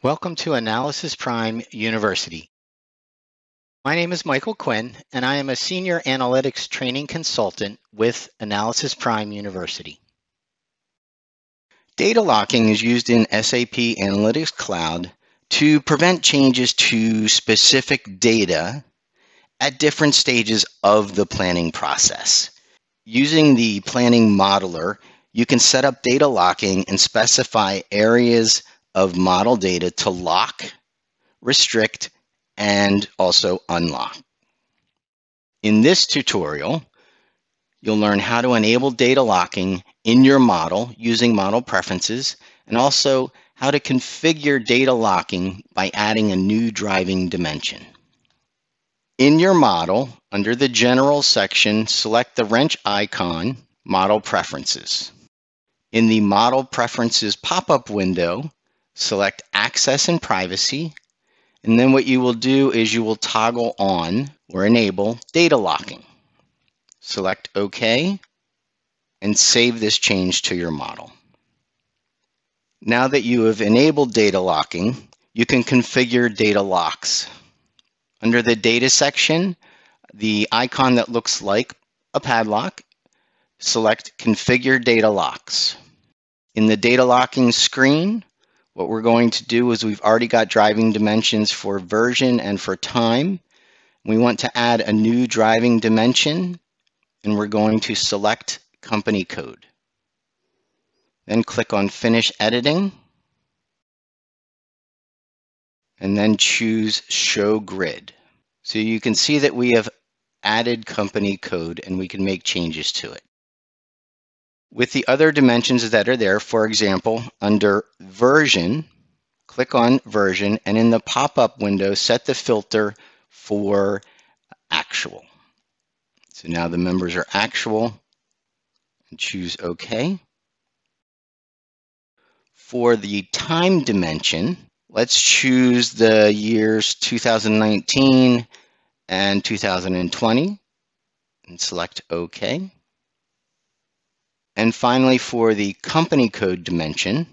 Welcome to Analysis Prime University. My name is Michael Quinn, and I am a Senior Analytics Training Consultant with Analysis Prime University. Data locking is used in SAP Analytics Cloud to prevent changes to specific data at different stages of the planning process. Using the planning modeler, you can set up data locking and specify areas of model data to lock, restrict, and also unlock. In this tutorial, you'll learn how to enable data locking in your model using model preferences, and also how to configure data locking by adding a new driving dimension. In your model, under the General section, select the wrench icon, Model Preferences. In the Model Preferences pop-up window, select Access and Privacy, and then what you will do is you will toggle on or enable data locking. Select OK and save this change to your model. Now that you have enabled data locking, you can configure data locks. Under the Data section, the icon that looks like a padlock, select Configure Data Locks. In the data locking screen, what we're going to do is we've already got driving dimensions for version and for time. We want to add a new driving dimension and we're going to select company code. Then click on Finish Editing and then choose Show Grid. So you can see that we have added company code and we can make changes to it with the other dimensions that are there, for example, under version, click on version, and in the pop-up window, set the filter for actual. So now the members are actual, and choose OK. For the time dimension, let's choose the years 2019 and 2020, and select OK. And finally, for the company code dimension,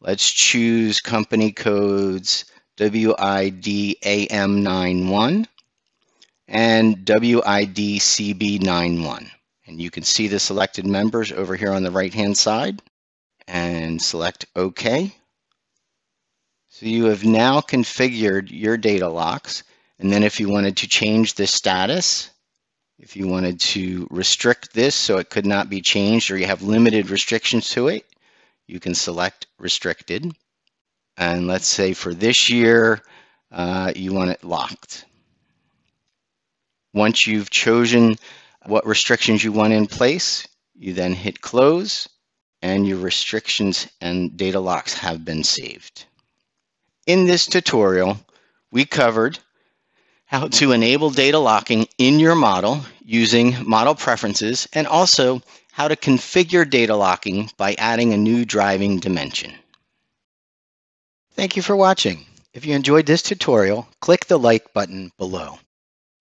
let's choose company codes WIDAM91 and WIDCB91. And you can see the selected members over here on the right-hand side and select OK. So you have now configured your data locks. And then if you wanted to change the status, if you wanted to restrict this so it could not be changed or you have limited restrictions to it, you can select restricted. And let's say for this year, uh, you want it locked. Once you've chosen what restrictions you want in place, you then hit close and your restrictions and data locks have been saved. In this tutorial, we covered how to enable data locking in your model using model preferences, and also how to configure data locking by adding a new driving dimension. Thank you for watching. If you enjoyed this tutorial, click the like button below.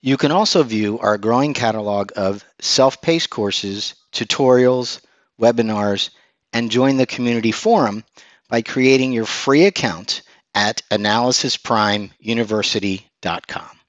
You can also view our growing catalog of self-paced courses, tutorials, webinars, and join the community forum by creating your free account at analysisprimeuniversity.com.